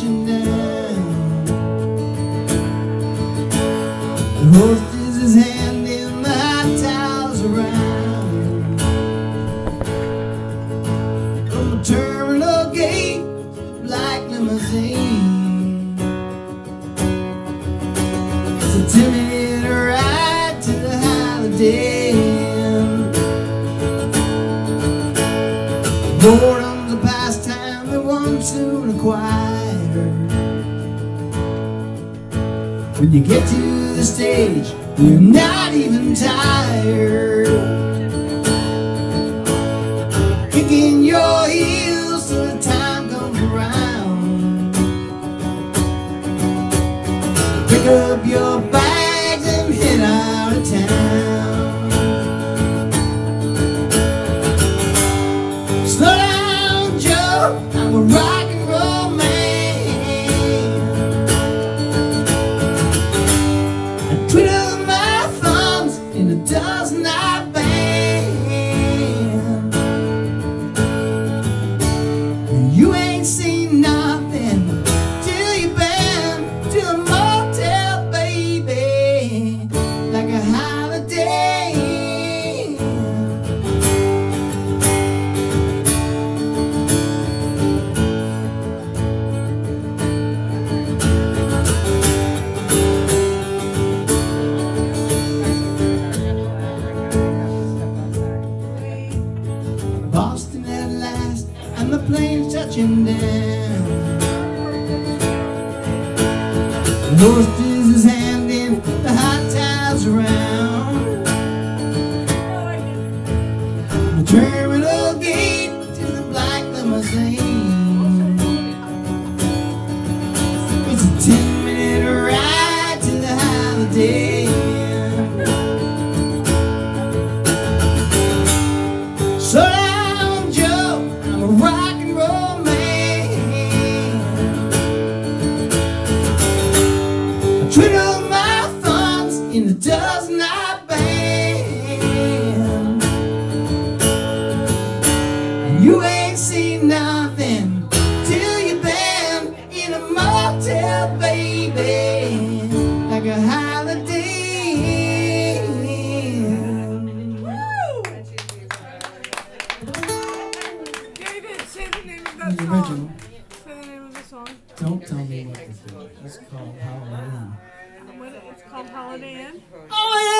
the plane's touching down. The hostess is the hot towels around. The terminal gate, black limousine. It's a ride to the Holiday. Boredom's a pastime that one soon acquired. When you get to the stage, you're not even tired. Kicking your heels till the time comes around. Pick up your bags thumbs the plane's touching down. Hostess is handing the hot towels around. The twiddle my thumbs in the dozen knot band. You ain't seen nothing till you been in a motel, baby, like a holiday. David, say the name of The song. original. Say the name of the song. Don't tell me what this is. It's called Halloween. Holiday Inn. Oh